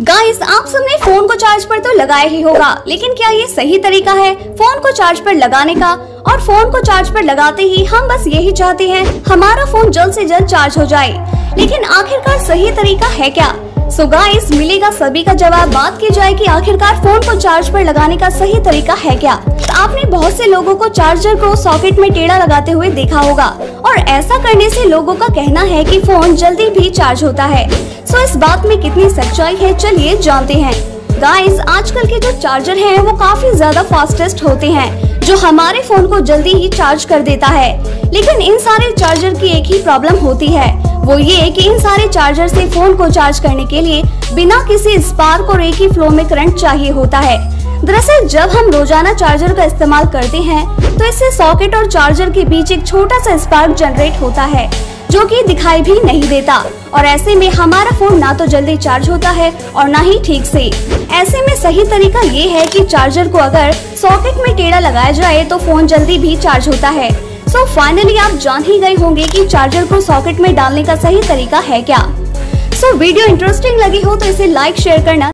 Guys आप सबने phone को चार्ज पर तो लगाया ही होगा, लेकिन क्या ये सही तरीका है फ़ोन को चार्ज पर लगाने का? और फ़ोन को चार्ज पर लगाते ही हम बस यही चाहते हैं, हमारा फ़ोन जल्द से जल्द चार्ज हो जाए। लेकिन आखिरकार सही तरीका है क्या? सो so गाइस मिलेगा सभी का जवाब। बात की जाए कि आखिरकार फ़ोन को चार्ज पर लगाने का सही तरीका है क्या? तो आपने बहुत से लोगों को चार्जर को सॉकेट में टेढ़ा लगाते हुए देखा होगा। और ऐसा करने से लोगों का कहना है कि फ़ोन जल्दी भी चार्ज होता है। सो इस बात में कितनी सच्चाई है, चलिए जानते हैं। गाइस आजकल के जो चार्जर हैं, वो काफ़ी ज़्यादा फास्टेस्ट होते हैं। जो हमारे फ़ोन को जल्दी ही चार्ज कर देता है। लेकिन इन सारे चार्जर की एक ही प्रॉब्लम होती है। वो ये कि इन सारे चार्जर से फ़ोन को चार्ज करने के लिए बिना किसी स्पार्क और एक ही फ्लो में करंट चाहिए होता है। दरअसल, जब हम रोज़ाना चार्जर का इस्तेमाल करते हैं तो इससे सॉकेट और चार्जर के बीच एक छोटा सा स्पार्क जनरेट होता है। जो कि दिखाई भी नहीं देता। और ऐसे में हमारा फ़ोन ना तो जल्दी चार्ज होता है और ना ही ठीक से। ऐसे में सही तरीका ये है कि चार्जर को अगर सॉकेट में टेढ़ा लगाया जाए तो फ़ोन जल्दी भी चार्ज होता है। सो so फाइनली आप जान ही गए होंगे कि चार्जर को सॉकेट में डालने का सही तरीका है क्या। सो so, वीडियो इंटरेस्टिंग लगी हो तो इसे लाइक शेयर करना।